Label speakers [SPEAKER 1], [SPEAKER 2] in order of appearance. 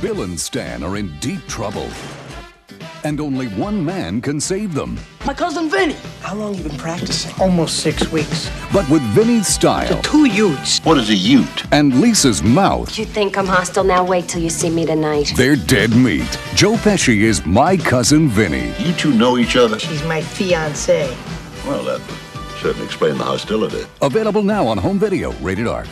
[SPEAKER 1] Bill and Stan are in deep trouble. And only one man can save them.
[SPEAKER 2] My cousin Vinny.
[SPEAKER 3] How long you been practicing?
[SPEAKER 4] Almost six weeks.
[SPEAKER 1] But with Vinny's style
[SPEAKER 4] Two Utes.
[SPEAKER 5] What is a ute?
[SPEAKER 1] and Lisa's mouth,
[SPEAKER 6] You think I'm hostile? Now wait till you see me tonight.
[SPEAKER 1] they're dead meat. Joe Pesci is my cousin Vinny.
[SPEAKER 5] You two know each other?
[SPEAKER 4] She's my fiance.
[SPEAKER 5] Well, that certainly explain the hostility.
[SPEAKER 1] Available now on home video, rated R.